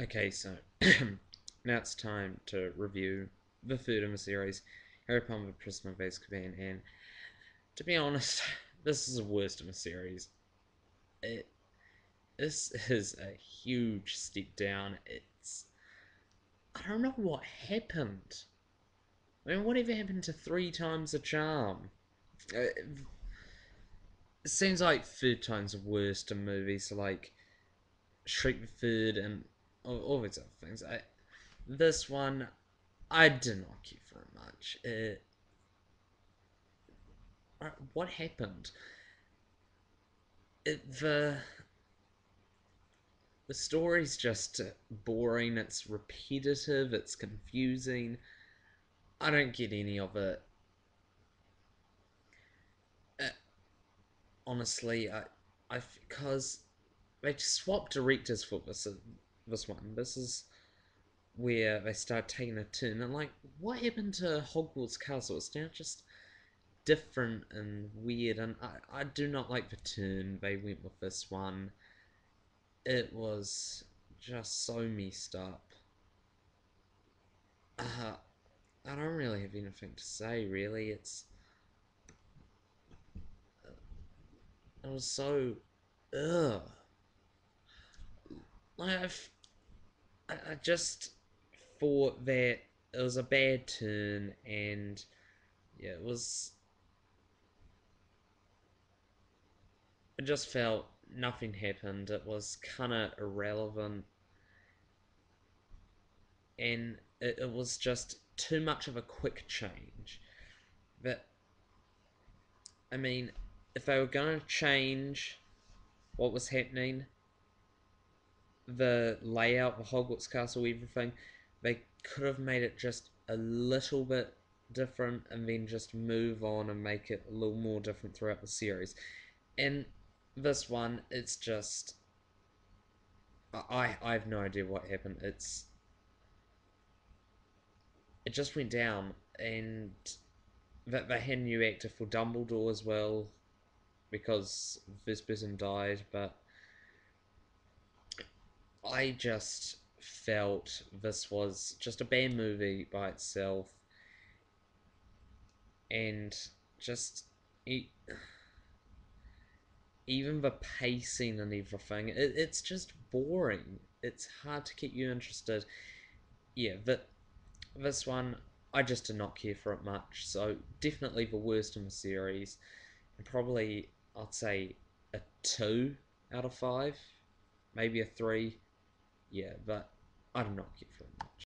Okay, so now it's time to review the third in the series, Harry Potter Prisoner of Azkaban, and to be honest, this is the worst in the series. It this is a huge step down. It's I don't know what happened. I mean, whatever happened to three times a charm? Uh, it seems like third time's the worst in movies, like Shrek the Third and these other things. I, this one, I did not care for it much. It, uh, what happened? It, the the story's just boring. It's repetitive. It's confusing. I don't get any of it. Uh, honestly, I, I because they swapped directors for this this one. This is where they start taking a turn. And like, what happened to Hogwarts Castle? It's now just different and weird. And I, I do not like the turn they went with this one. It was just so messed up. Uh, I don't really have anything to say, really. It's. It was so. Ugh. Like, I've I, just thought that it was a bad turn and yeah, it was. I just felt nothing happened. It was kind of irrelevant and it, it was just too much of a quick change. That, I mean, if they were going to change what was happening, the layout, the Hogwarts Castle, everything, they could have made it just a little bit different and then just move on and make it a little more different throughout the series. And this one, it's just I I have no idea what happened. It's it just went down, and that they had a new actor for Dumbledore as well, because this person died. But I just felt this was just a bad movie by itself, and just even the pacing and everything, it, it's just boring. It's hard to keep you interested. Yeah, but this one I just did not care for it much. So definitely the worst in the series, and probably I'd say a two out of five, maybe a three. Yeah, but I do not care for it much.